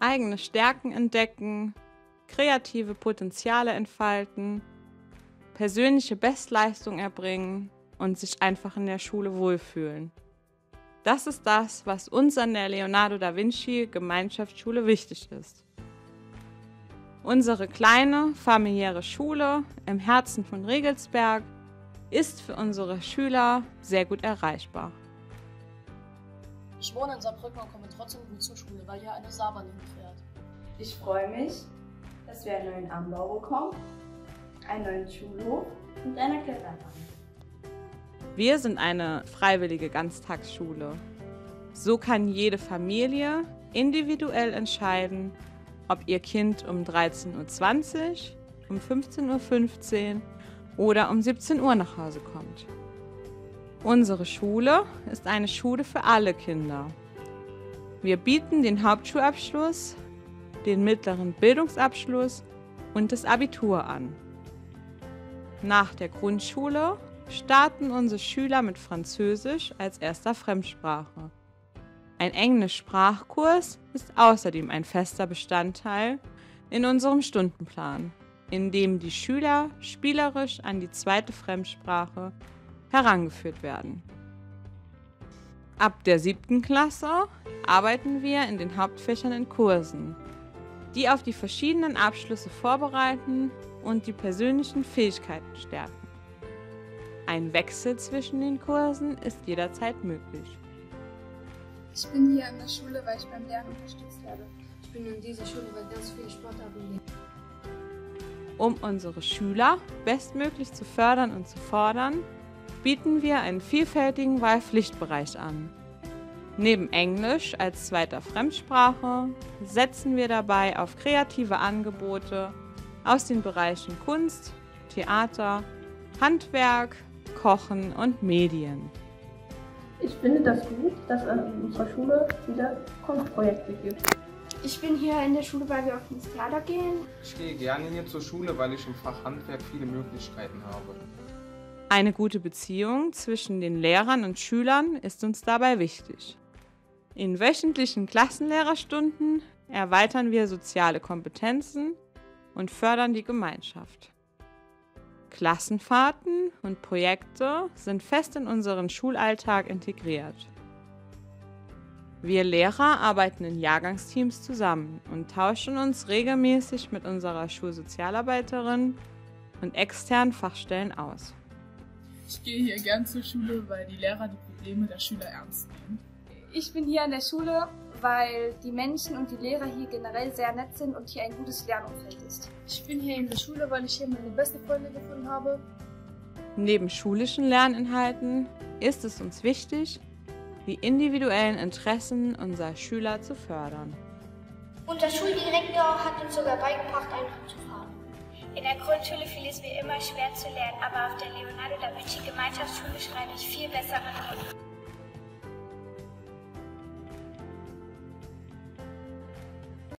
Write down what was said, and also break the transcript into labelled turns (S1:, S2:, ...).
S1: eigene Stärken entdecken, kreative Potenziale entfalten, persönliche Bestleistung erbringen und sich einfach in der Schule wohlfühlen. Das ist das, was uns an der Leonardo da Vinci Gemeinschaftsschule wichtig ist. Unsere kleine familiäre Schule im Herzen von Regelsberg ist für unsere Schüler sehr gut erreichbar.
S2: Ich wohne in Saarbrücken und komme trotzdem gut zur Schule, weil hier eine Saarbahn hinfährt.
S3: Ich freue mich, dass wir einen neuen Anbau bekommen, einen neuen Schulhof und eine Kletterbahn.
S1: Wir sind eine freiwillige Ganztagsschule. So kann jede Familie individuell entscheiden, ob ihr Kind um 13.20 Uhr, um 15.15 Uhr oder um 17 Uhr nach Hause kommt. Unsere Schule ist eine Schule für alle Kinder. Wir bieten den Hauptschulabschluss, den mittleren Bildungsabschluss und das Abitur an. Nach der Grundschule starten unsere Schüler mit Französisch als erster Fremdsprache. Ein Englisch-Sprachkurs ist außerdem ein fester Bestandteil in unserem Stundenplan, in dem die Schüler spielerisch an die zweite Fremdsprache herangeführt werden. Ab der siebten Klasse arbeiten wir in den Hauptfächern in Kursen, die auf die verschiedenen Abschlüsse vorbereiten und die persönlichen Fähigkeiten stärken. Ein Wechsel zwischen den Kursen ist jederzeit möglich.
S4: Ich bin hier in der Schule, weil ich beim Lernen unterstützt werde.
S5: Ich bin in dieser Schule, weil ganz viele Sportarten gibt.
S1: Um unsere Schüler bestmöglich zu fördern und zu fordern, bieten wir einen vielfältigen Wahlpflichtbereich an. Neben Englisch als zweiter Fremdsprache setzen wir dabei auf kreative Angebote aus den Bereichen Kunst, Theater, Handwerk, Kochen und Medien.
S3: Ich finde das gut, dass es in unserer Schule wieder Kunstprojekte gibt.
S4: Ich bin hier in der Schule, weil wir auf ins Theater gehen.
S6: Ich gehe gerne hier zur Schule, weil ich im Fach Handwerk viele Möglichkeiten habe.
S1: Eine gute Beziehung zwischen den Lehrern und Schülern ist uns dabei wichtig. In wöchentlichen Klassenlehrerstunden erweitern wir soziale Kompetenzen und fördern die Gemeinschaft. Klassenfahrten und Projekte sind fest in unseren Schulalltag integriert. Wir Lehrer arbeiten in Jahrgangsteams zusammen und tauschen uns regelmäßig mit unserer Schulsozialarbeiterin und externen Fachstellen aus.
S7: Ich gehe hier gern zur Schule, weil die Lehrer die Probleme der Schüler ernst nehmen.
S4: Ich bin hier in der Schule, weil die Menschen und die Lehrer hier generell sehr nett sind und hier ein gutes Lernumfeld ist.
S5: Ich bin hier in der Schule, weil ich hier meine beste Freundin gefunden habe.
S1: Neben schulischen Lerninhalten ist es uns wichtig, die individuellen Interessen unserer Schüler zu fördern.
S8: Unser Schuldirektor hat uns sogar beigebracht, einfach zu fahren. In der Grundschule fiel es mir immer schwer zu lernen, aber auf der Leonardo da Vinci Gemeinschaftsschule schreibe ich viel bessere Noten.